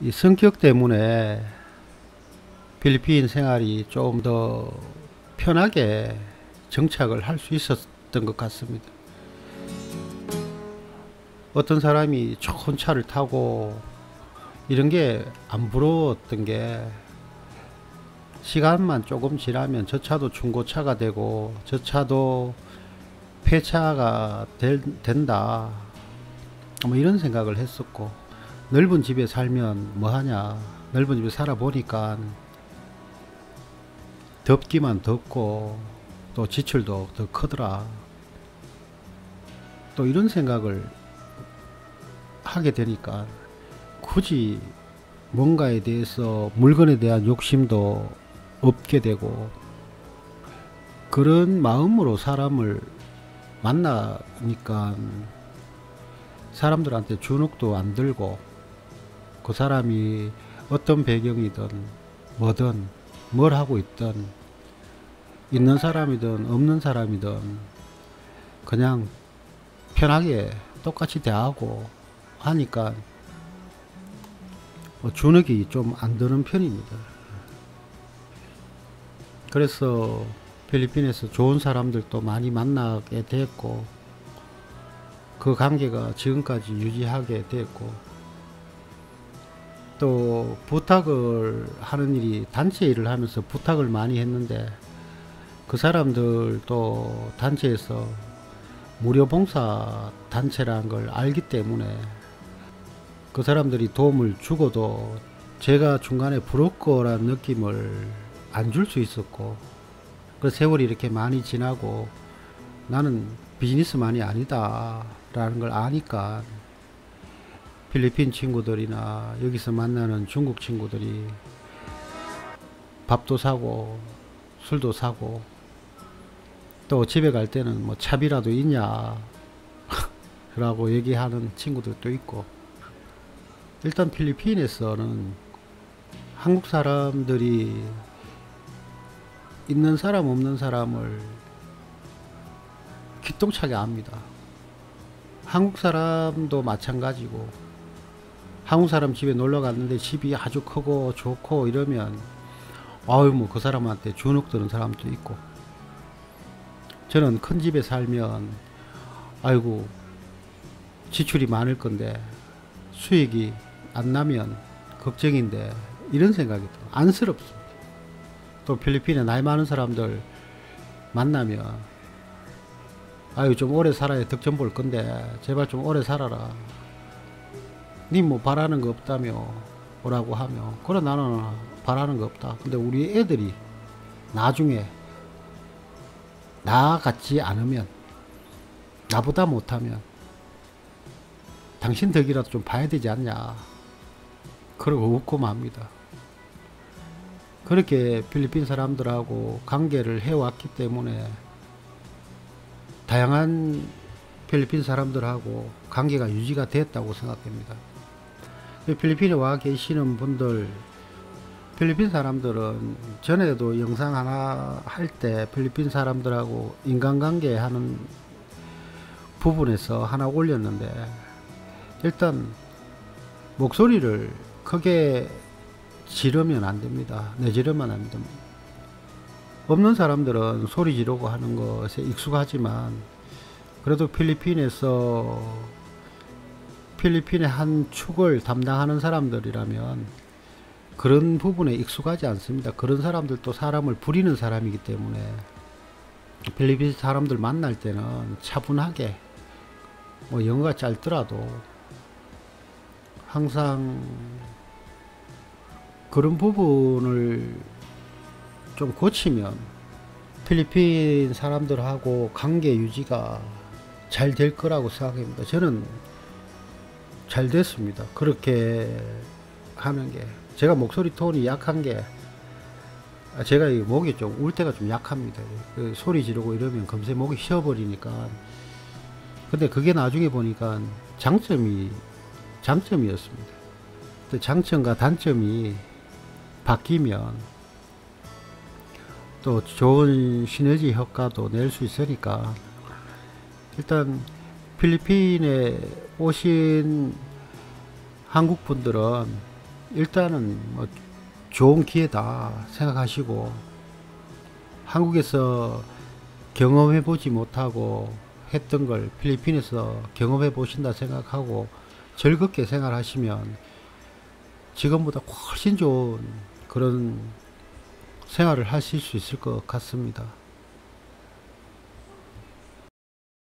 이 성격 때문에 필리핀 생활이 좀 더 편하게 정착을 할 수 있었던 것 같습니다. 어떤 사람이 좋은 차를 타고 이런 게 안 부러웠던 게 시간만 조금 지나면 저 차도 중고차가 되고 저 차도 폐차가 될, 된다 뭐 이런 생각을 했었고 넓은 집에 살면 뭐하냐? 넓은 집에 살아보니까 덥기만 덥고 또 지출도 더 크더라. 또 이런 생각을 하게 되니까 굳이 뭔가에 대해서 물건에 대한 욕심도 없게 되고 그런 마음으로 사람을 만나니까 사람들한테 주눅도 안 들고 그 사람이 어떤 배경이든 뭐든 뭘 하고 있든 있는 사람이든 없는 사람이든 그냥 편하게 똑같이 대하고 하니까 뭐 주눅이 좀 안 드는 편입니다. 그래서 필리핀에서 좋은 사람들도 많이 만나게 됐고 그 관계가 지금까지 유지하게 됐고 또 부탁을 하는 일이 단체 일을 하면서 부탁을 많이 했는데 그 사람들도 단체에서 무료 봉사 단체라는 걸 알기 때문에 그 사람들이 도움을 주고도 제가 중간에 부럽 거란 느낌을 안 줄 수 있었고 그 세월이 이렇게 많이 지나고 나는 비즈니스만이 아니다 라는 걸 아니까 필리핀 친구들이나 여기서 만나는 중국 친구들이 밥도 사고 술도 사고 또 집에 갈 때는 뭐 차비라도 있냐 라고 얘기하는 친구들도 있고 일단 필리핀에서는 한국 사람들이 있는 사람 없는 사람을 기똥차게 압니다. 한국 사람도 마찬가지고 한국 사람 집에 놀러 갔는데 집이 아주 크고 좋고 이러면 아유 뭐 그 사람한테 주눅 드는 사람도 있고 저는 큰 집에 살면 아이고 지출이 많을 건데 수익이 안 나면 걱정인데 이런 생각이 들 안쓰럽습니다. 또 필리핀에 나이 많은 사람들 만나면 아유 좀 오래 살아야 득점 볼 건데 제발 좀 오래 살아라. 님뭐 바라는 거 없다며 오라고 하며 그래 나는 바라는 거 없다. 근데 우리 애들이 나중에 나 같지 않으면 나보다 못하면 당신 덕이라도 좀 봐야 되지 않냐. 그러고 웃고 맙니다. 그렇게 필리핀 사람들하고 관계를 해왔기 때문에 다양한 필리핀 사람들하고 관계가 유지가 됐다고 생각됩니다. 필리핀에 와 계시는 분들 필리핀 사람들은 전에도 영상 하나 할 때 필리핀 사람들하고 인간관계 하는 부분에서 하나 올렸는데 일단 목소리를 크게 지르면 안 됩니다. 내지르면 안 됩니다. 없는 사람들은 소리 지르고 하는 것에 익숙하지만 그래도 필리핀에서 필리핀의 한 축을 담당하는 사람들이라면 그런 부분에 익숙하지 않습니다. 그런 사람들도 사람을 부리는 사람이기 때문에 필리핀 사람들 만날 때는 차분하게 뭐 영어가 짧더라도 항상 그런 부분을 좀 고치면 필리핀 사람들하고 관계 유지가 잘 될 거라고 생각합니다. 저는 잘 됐습니다. 그렇게 하는 게 제가 목소리 톤이 약한 게 제가 목이 좀 울 때가 좀 약합니다. 그 소리 지르고 이러면 금세 목이 쉬어버리니까 근데 그게 나중에 보니까 장점이 장점이었습니다. 장점과 단점이 바뀌면 또 좋은 시너지 효과도 낼 수 있으니까 일단 필리핀에 오신 한국 분들은 일단은 뭐 좋은 기회다 생각하시고 한국에서 경험해 보지 못하고 했던 걸 필리핀에서 경험해 보신다 생각하고 즐겁게 생활하시면 지금보다 훨씬 좋은 그런 생활을 하실 수 있을 것 같습니다.